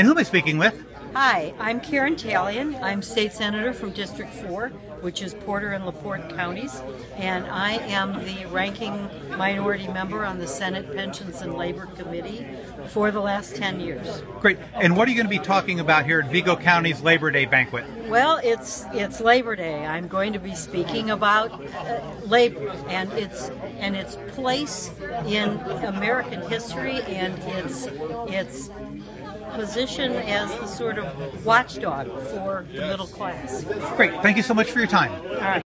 And who am I speaking with? Hi, I'm Karen Tallian. I'm state senator from District 4, which is Porter and LaPorte counties, and I am the ranking minority member on the Senate Pensions and Labor Committee for the last 10 years. Great. And what are you going to be talking about here at Vigo County's Labor Day banquet? Well, it's it's Labor Day. I'm going to be speaking about uh, labor and its and its place in American history and its its position as the sort of watchdog for the middle class. Great. Thank you so much for your time. All right.